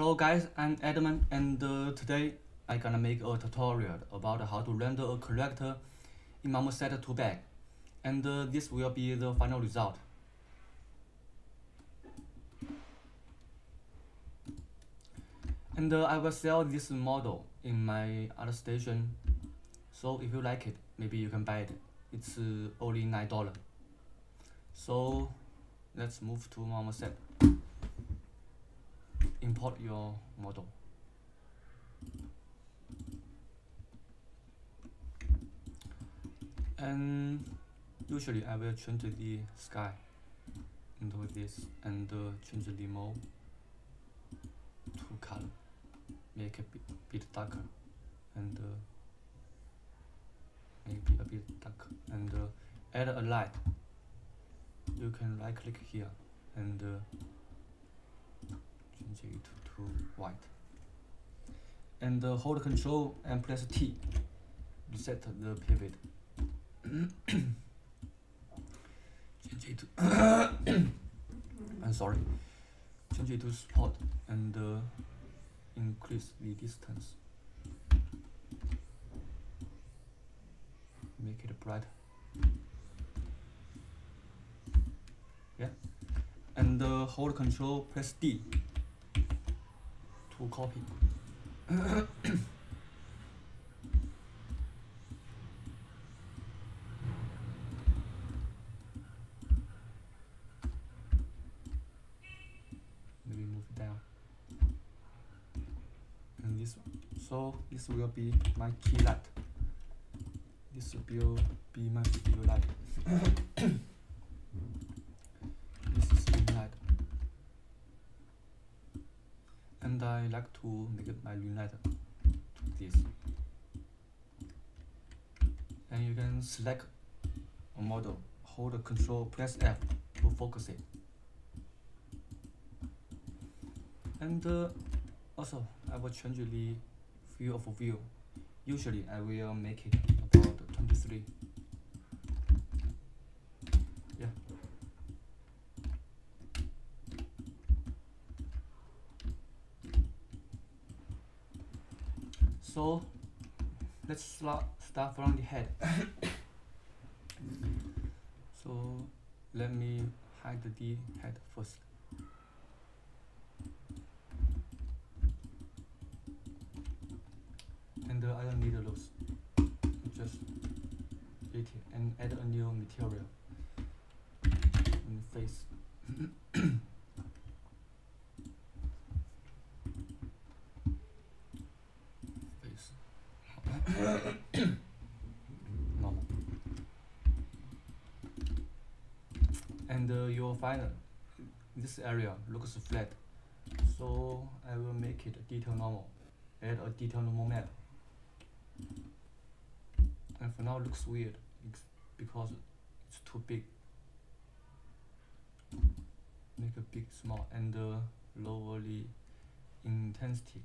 Hello guys, I'm Edmund and uh, today I'm gonna make a tutorial about how to render a character in Marmoset Toolbag and uh, this will be the final result. And uh, I will sell this model in my ArtStation so if you like it, maybe you can buy it. It's uh, only $9. So let's move to Marmoset import your model. And usually I will change the sky into this and uh, change the mode to color, make it a bit darker and uh, maybe a bit darker and uh, add a light. You can right click here and uh, change it to white. And uh, hold control and press T reset the pivot. Change it I'm sorry. Change it to spot and uh, increase the distance. Make it bright. Yeah. And uh, hold control press D to copy. Maybe move down. And this one. So this will be my key light. This will be my video light. and I like to make my luminaire to this and you can select a model. Hold the control press F to focus it. And uh, also I will change the field of view. Usually I will make it about 23 So let's start from the head. so let me hide the head first. And uh, I don't need those. Just it and add a new material in face. normal and uh, you'll find this area looks flat so I will make it detail normal add a detail normal map. And for now it looks weird because it's too big. Make a big small and uh, lower the intensity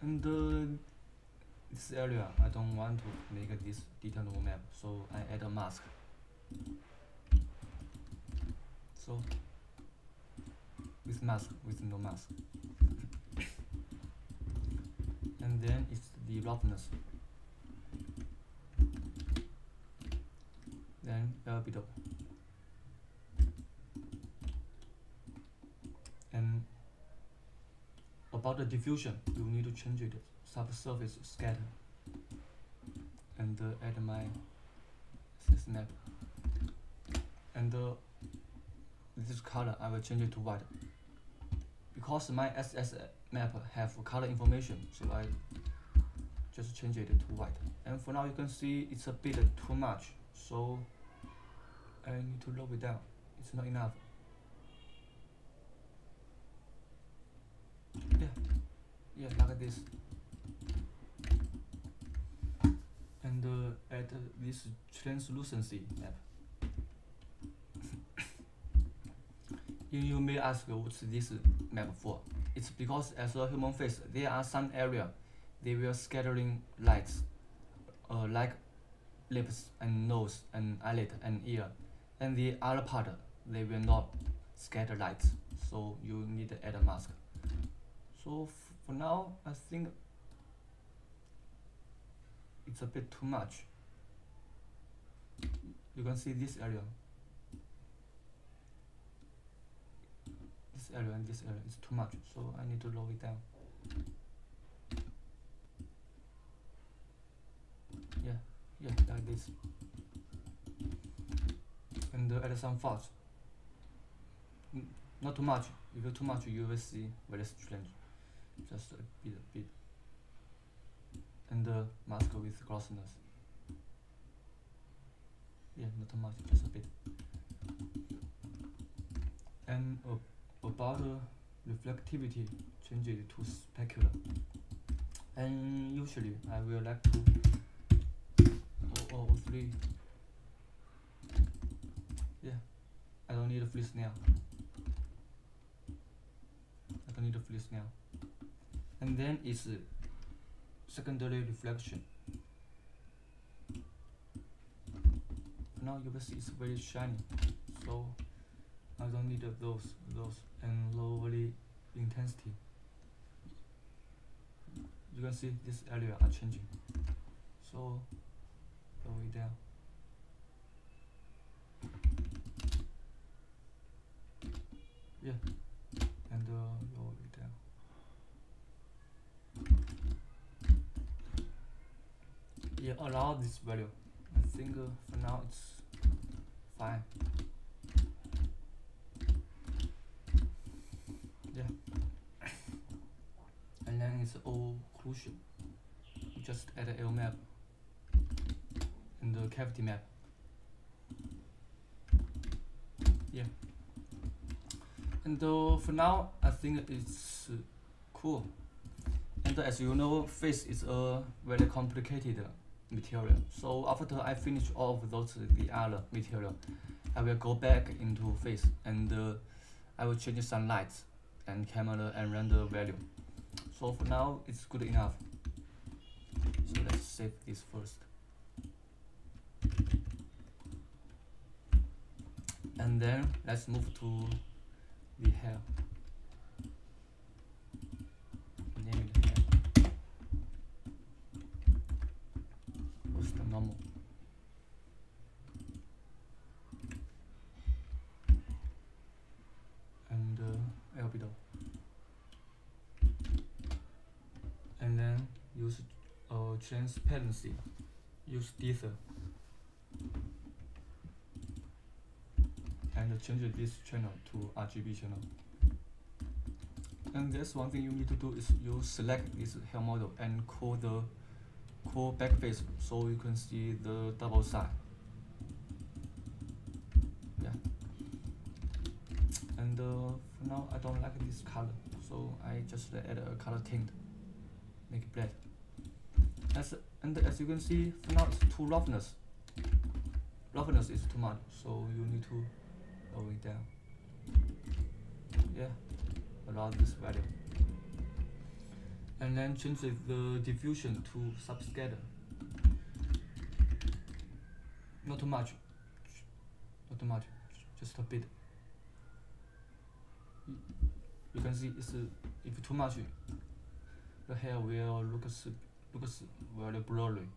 and uh, this area I don't want to make this detailed map so I add a mask. So with mask with no mask. And then it's the roughness. Then albedo and about the diffusion you need to change it subsurface scatter and uh, add my map and uh, this color I will change it to white. Because my SS map have color information so I just change it to white. And for now you can see it's a bit too much so I need to lower it down. It's not enough. Yeah. Yeah like this and uh, add this translucency map. You may ask what's this map for? It's because as a human face there are some area they will scattering lights uh, like lips and nose and eyelid and ear. And the other part they will not scatter lights. so you need to add a mask. So for now I think it's a bit too much. You can see this area. This area and this area is too much so I need to lower it down. Yeah yeah like this. And uh, add some fuzz not too much. If you too much you will see very strange. Just a bit a bit and uh, mask with glossiness yeah not too much just a bit. And uh, about uh, reflectivity change it to specular. And usually I will like to oh, oh, three yeah I don't need a flip now I don't need a flip now and then it's secondary reflection. Now you will see it's very shiny so I don't need those those and lower intensity. You can see this area are changing. So it down yeah. And uh, lower it down yeah allow this value I think uh, for now it's fine. Yeah. And then it's all occlusion just add a L map. And the cavity map. Yeah. And uh, for now I think it's uh, cool. And as you know face is a very complicated material. So after I finish all of those the other material I will go back into face and uh, I will change some lights and camera and render value. So for now it's good enough. So let's save this first. And then let's move to the hair name it hair what's the normal and uh, albedo and then use uh, transparency use this. And change this channel to RGB channel. And there's one thing you need to do is you select this hair model and call the cull back face so you can see the double side yeah. And uh, for now I don't like this color. So I just add a color tint. Make it black as and as you can see for now it's too roughness. Roughness is too much so you need to lower it down. Yeah around this value. And then change the, diffusion to subscatter. Not too much. Not too much. Just a bit. You, you can see it's uh, if too much the hair will look look very blurry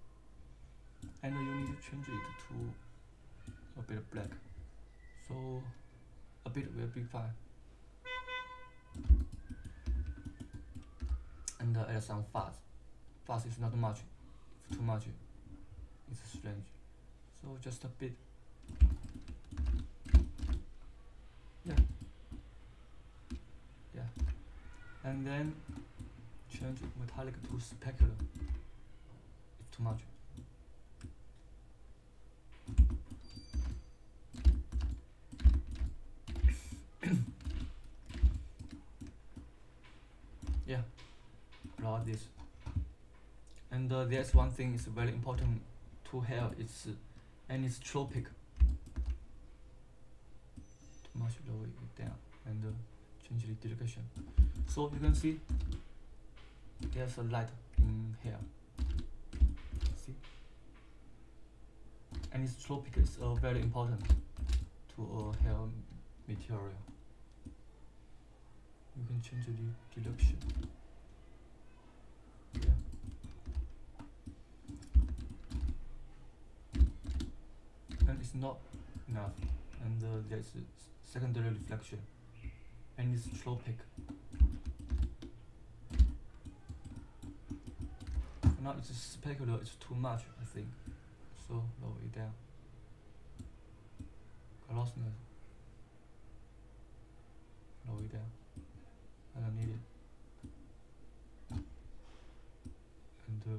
and you need to change it to a bit black. So a bit will be fine and uh, add some fuzz fuzz is not much. Too much. It's strange. So just a bit. Yeah. Yeah. And then metallic to specular if too much yeah. About this and uh, there's one thing is very important to have. It's uh, anisotropic too much lower it down and uh, change the direction. So you can see there's a light in here see anisotropic is uh, very important to uh, hair material. You can change the direction. Yeah. And it's not enough. And uh, there's a secondary reflection. And it's slow pick. For now it's too much I think. So lower it down. Glossiness. Lower it down. I don't need it. And uh,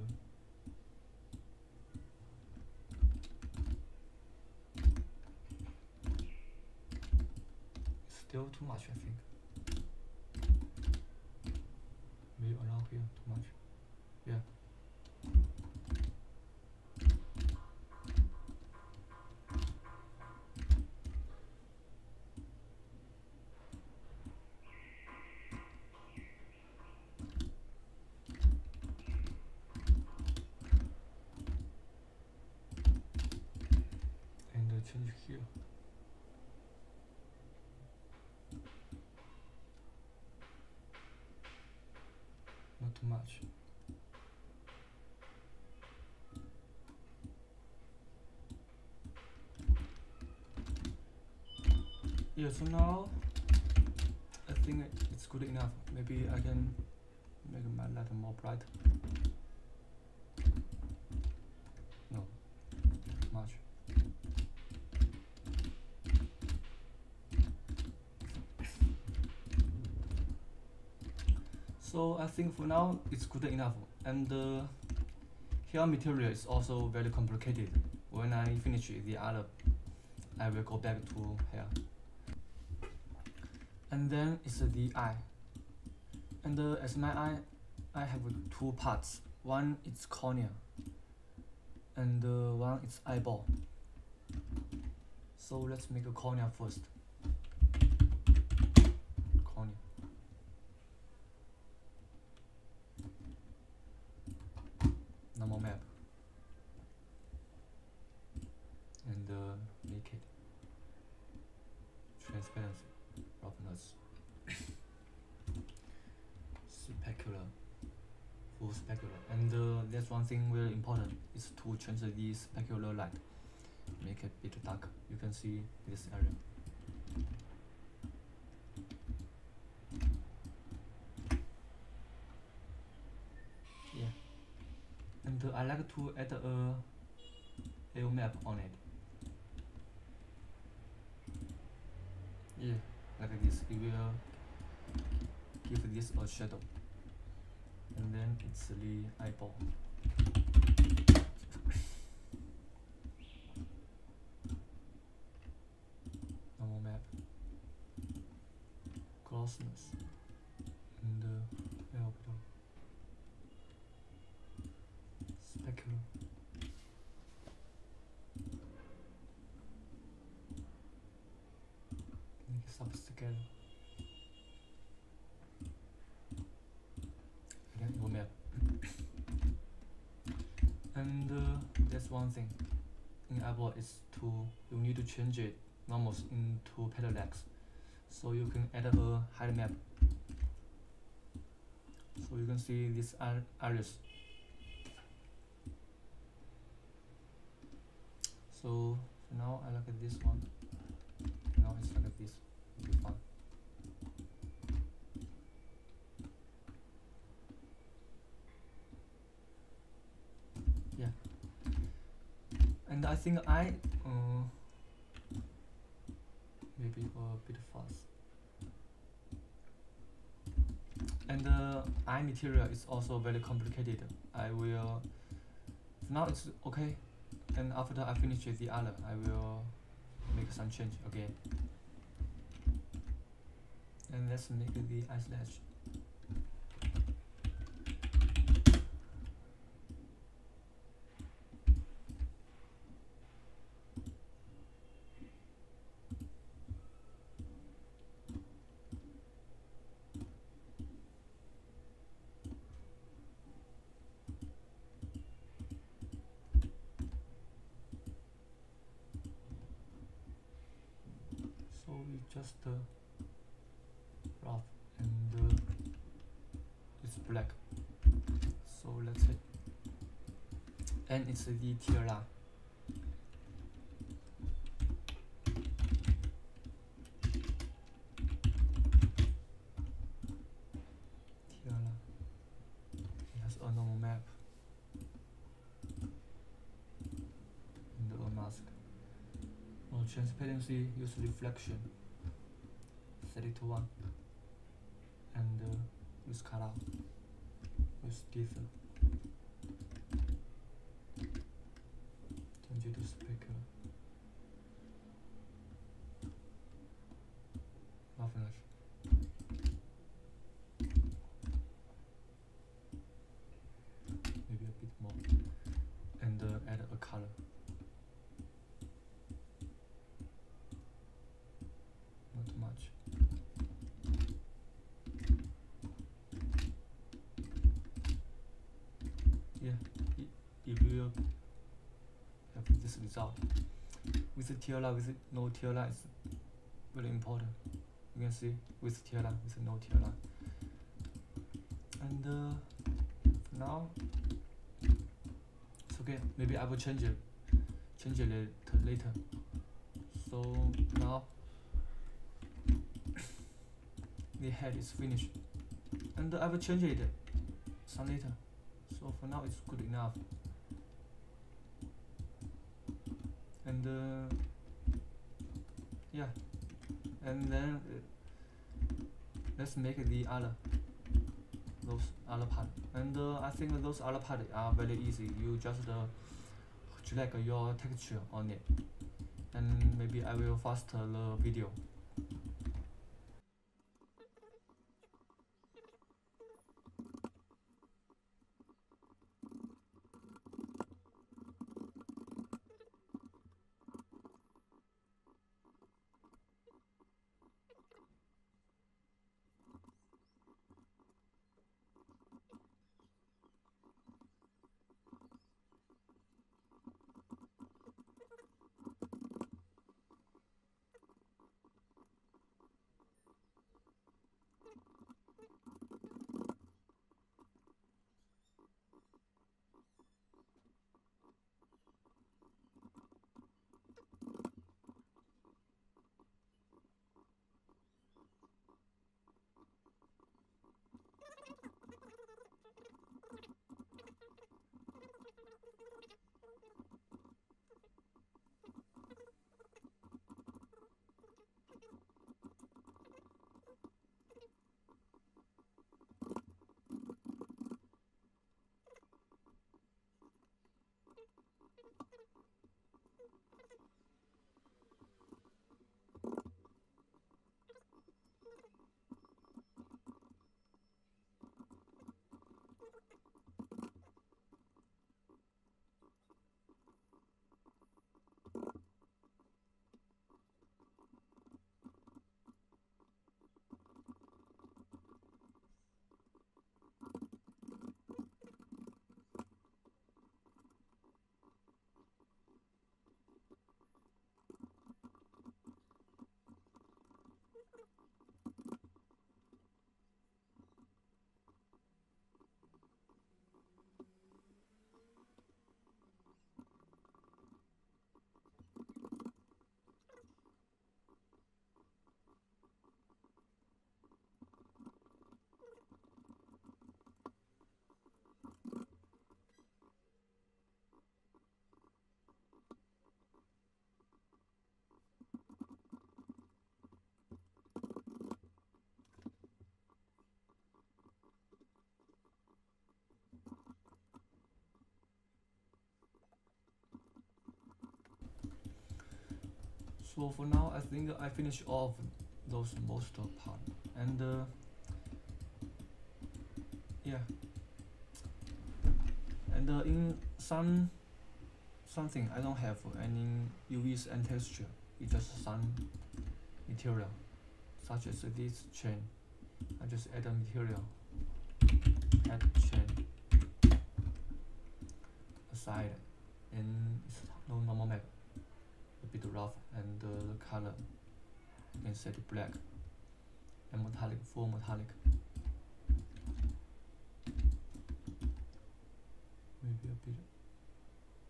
still too much I think. Maybe around here too much. Yeah. Here. Not too much. Yeah, so now I think it's good enough. Maybe I can make my light more bright. No, too much. So I think for now it's good enough. And uh, here material is also very complicated. When I finish the other, I will go back to here. And then it's the eye. And uh, as my eye, I have two parts. One is cornea, and uh, one is eyeball. So let's make a cornea first. Cornea. normal map and uh, make it transparency roughness specular full specular and uh, there's one thing very important is to specular light make it a bit darker you can see this area yeah and uh, I like to add a AO map on it. Yeah, like this. It will give this a shadow. And then it's the eyeball. Normal map. Glossiness. And uh, albedo. Specular. Make subs together. Again, your map. and uh, one thing. In Apple is to you need to change it almost into parallax. So you can add a height map. So you can see this ar- iris So now I look at this one. Now it's like this. It'll be fun. Yeah. And I think I uh, maybe a bit fast. And the eye material is also very complicated. I will now it's okay and after I finish with the other, I will make some change again. And let's make the eye slash. So we it's just uh, rough and uh, it's black so let's say the tiara tiara it a normal map? And a mask. Oh transparency use reflection. Set it to 1 and uh, use cutout. Use differ change it to speaker roughness maybe a bit more and uh, add a color not too much yeah it, it will have this result the tiara with no tiara is very important. You can see with tiara with no tiara and uh, now it's okay maybe I will change it. Change it later, later. so now the head is finished. And I will change it some later. So for now it's good enough. And uh, yeah. And then uh, let's make the other those other part. And uh, I think those other part are very easy. You just uh, drag your texture on it. And maybe I will faster the video so for now I think I finished off those most part. And uh, yeah. And uh, in some something I don't have any UVs and texture. It's just some material such as this chain. I just add a material. Add chain. Aside. And it's no normal map a bit rough and uh, the color you can set it black. And metallic full metallic. Maybe a bit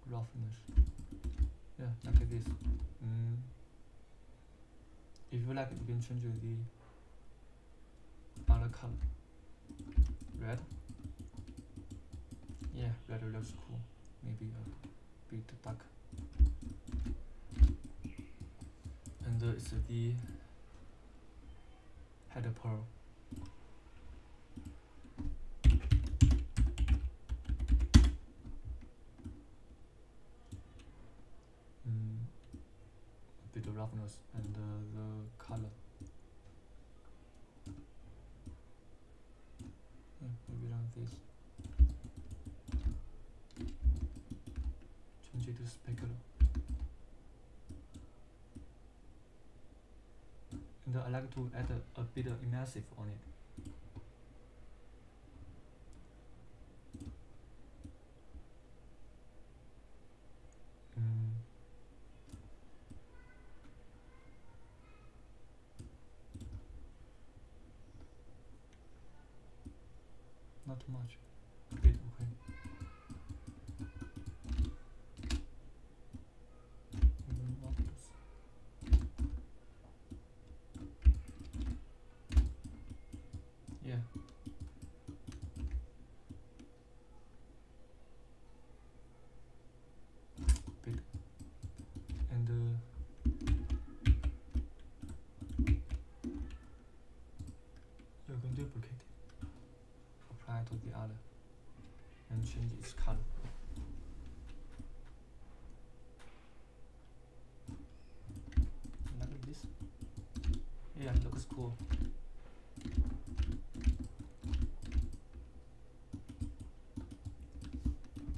roughness. Yeah like this. Mm. if you like you can change the other color. Red? Yeah red looks cool. Maybe a bit dark uh, it's the header pearl. Mm, a bit of roughness and uh, the color. Yeah, maybe like this change it to specular and uh, I like to add a, a bit of emissive on it mm. not much a bit okay even not this. yeah bit and uh, duplicate it. Apply to the other. And change its color. Like this? Yeah looks cool.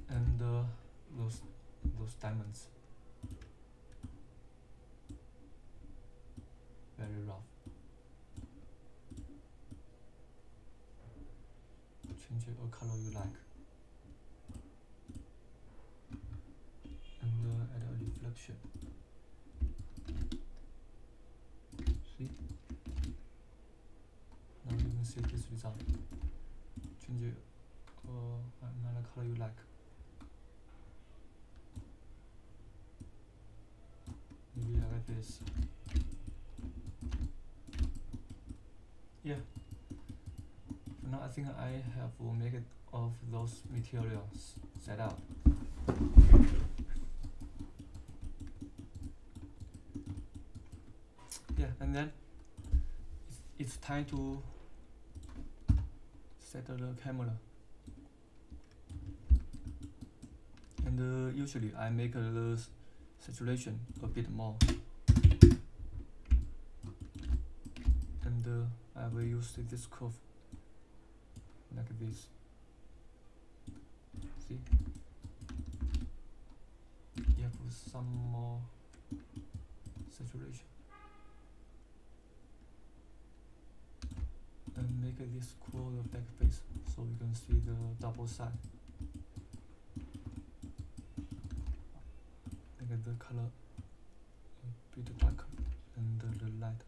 And uh, those those diamonds very rough change it a color you like. And uh, add a reflection. See? Now you can see this result. Change it uh, another color you like. Maybe like this. Yeah now I think I have make it of those materials set up. Yeah and then it's, time to set the camera. And uh, usually I make the saturation a bit more. And uh, I will use this curve this. See? You have some more saturation. And make this cool the back face so you can see the double side. Make the color a bit darker and the light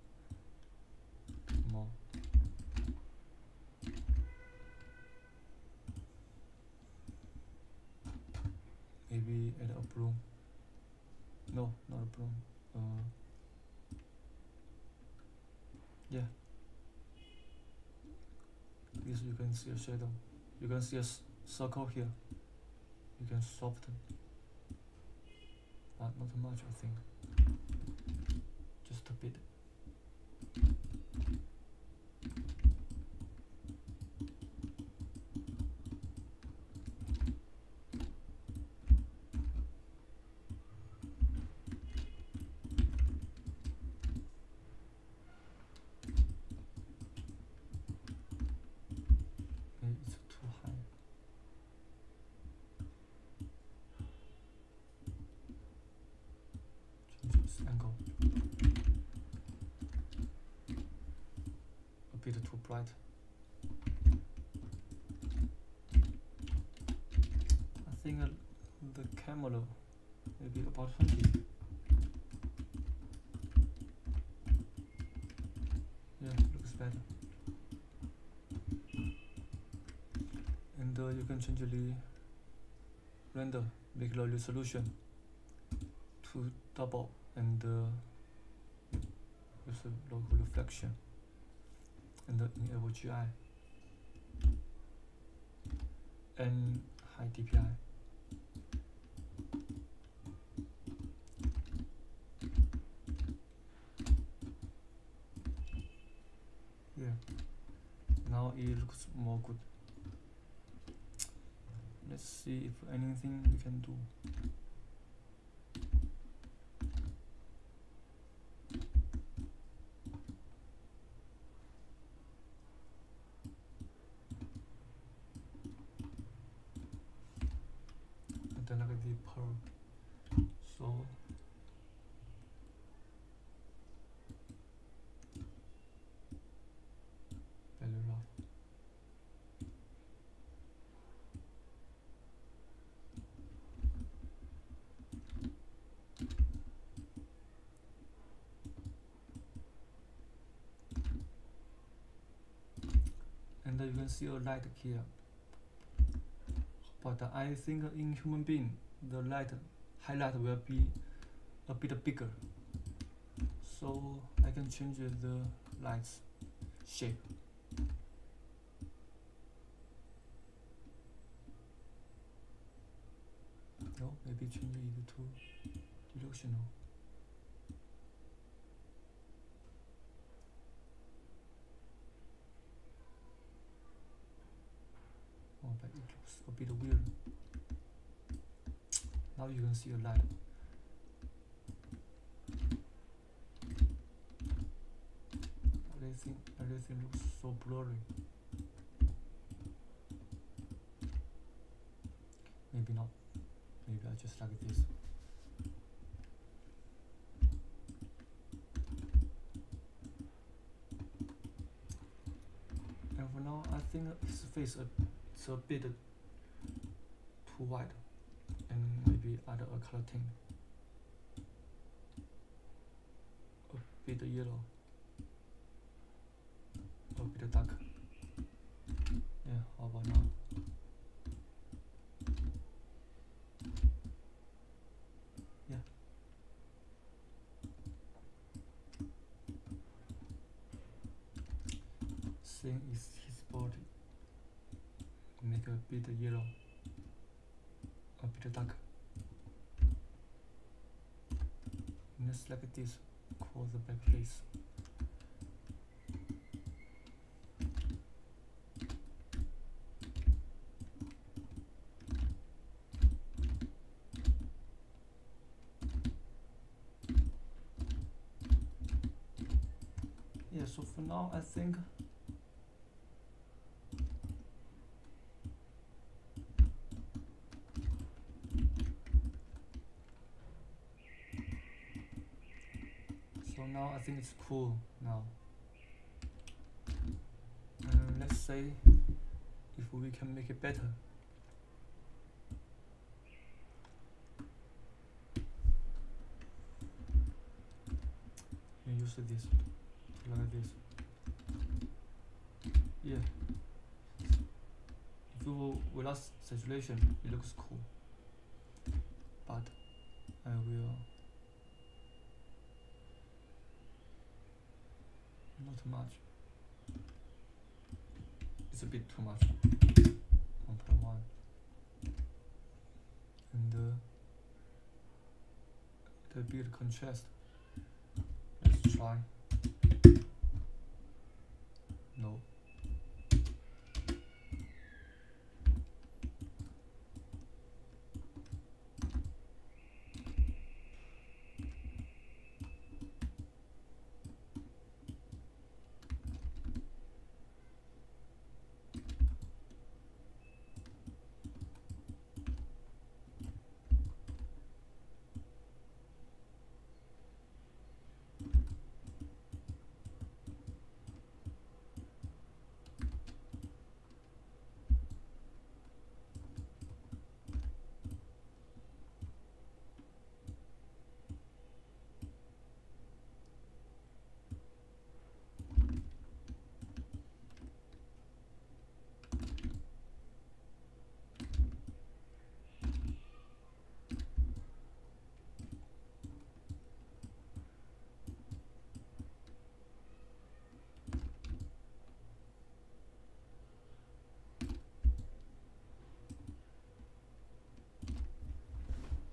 more maybe add a bloom no not a bloom uh, yeah. This you can see a shadow. You can see a circle here. You can soften but not much I think. Just a bit maybe it's too high change its angle a bit too bright I think uh, the camera maybe about 20 better. And uh, you can the render, make the solution to double and uh, use a local reflection and uh, enable GI and high DPI. Yeah, now it looks more good. See if anything we can do. And then look at the pearl. So very rough. Can see a light here. But I think in human being the light highlight will be a bit bigger. So I can change the lights shape. No maybe change it to directional Oh, but it looks a bit weird. Now you can see a light. Everything, everything looks so blurry. Maybe not. Maybe I just like this. And for now, I think his face a it's a bit too white and maybe add a color tint. A bit yellow. A bit dark. Yeah how about now yeah same is his body make a bit yellow, a bit dark. And just this, close the back face. Yeah, so for now I think So now I think it's cool now. And let's say if we can make it better. You use this like this. Yeah. If you without saturation, it looks cool. But I will not too much. It's a bit too much. 1.1. And uh, the big contrast. Let's try.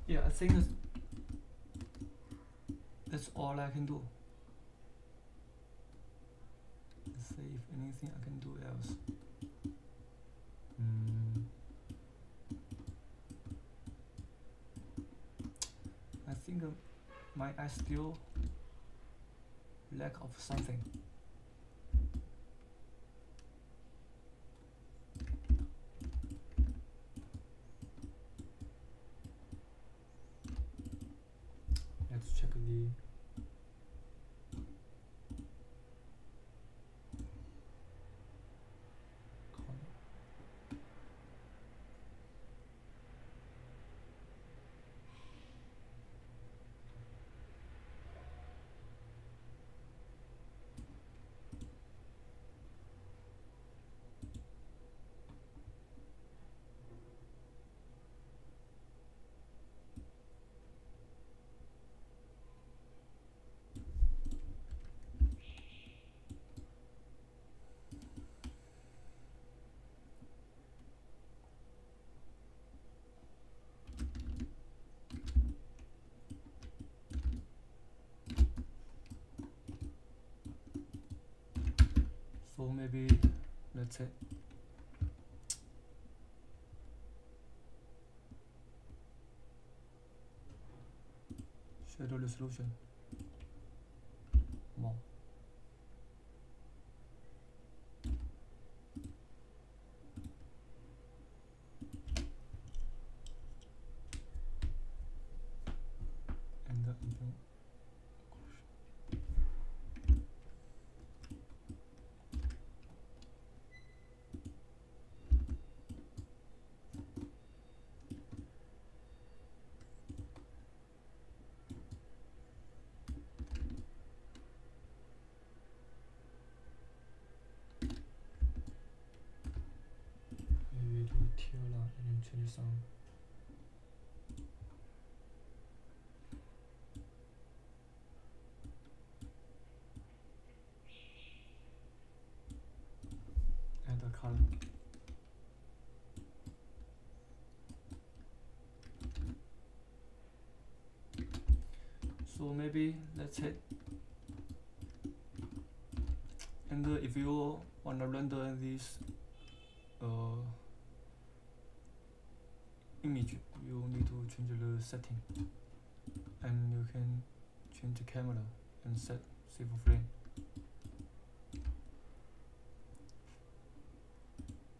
Yeah I think that's, that's all I can do. Let's see if anything I can do else. Mm. I think uh, my I still lack of something let's check the column. so maybe let's say shadow resolution. more and the even maybe do teal and then change some. Add a color so maybe let's hit. And uh, if you wanna render this uh, image you need to change setting. And you can change the camera and set safe frame.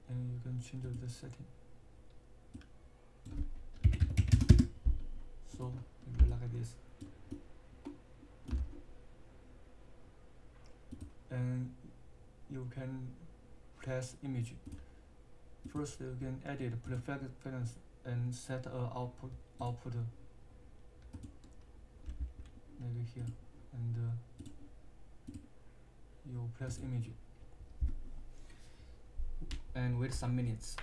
And you can change the setting. So like this. And you can place image. First you can edit preference and set a output output maybe here and uh, you press image. And wait some minutes.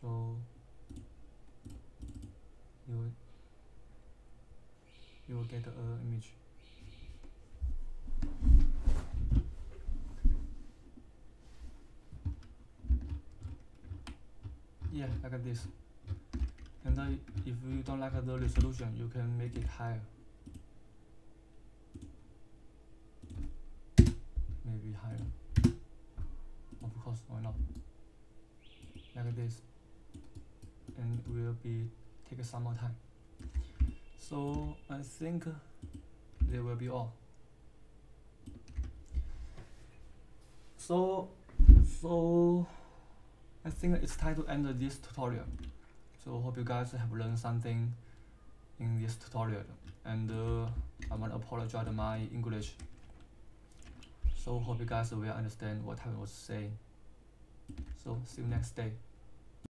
So you you will get a image yeah like this. And if you don't like the resolution you can make it higher. Maybe higher. Of course why not? Like this. And will be take some more time. So I think they will be all. So so I think it's time to end this tutorial. So hope you guys have learned something in this tutorial. And uh, I want to apologize my English. So hope you guys will understand what I was saying. So see you next day.